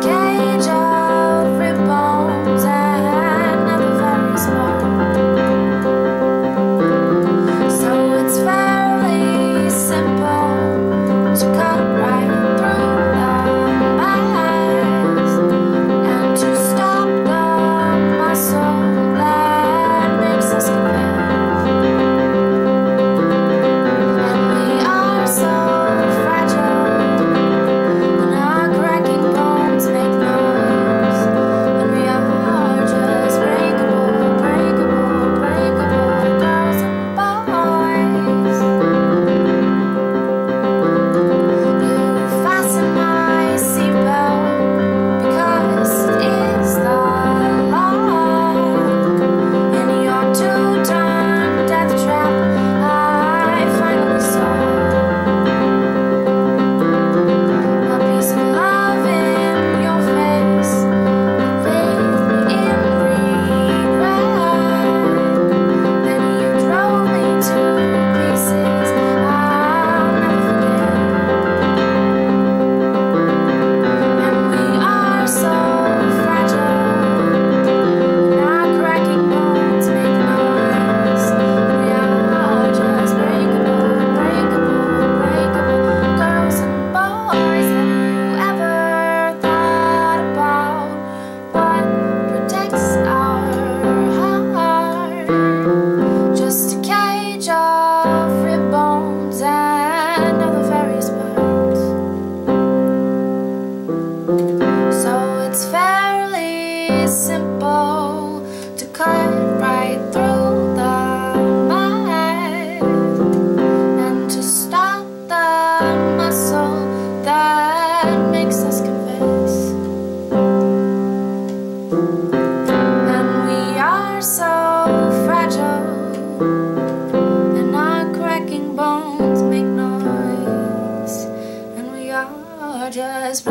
escape It's simple to cut right through the mind and to stop the muscle that makes us confess. And we are so fragile, and our cracking bones make noise, and we are just.